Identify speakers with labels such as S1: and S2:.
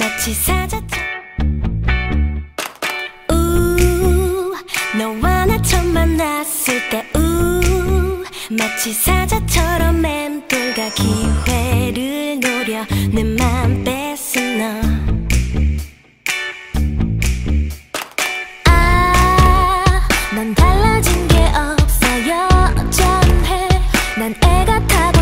S1: 마치 사자 우 너와 나 처음 만났을 때우 마치 사자처럼 맴돌다 기회를 노려 내맘 뺏은 너. 아, 난 달라진 게 없어 여전해? 난 애가 타고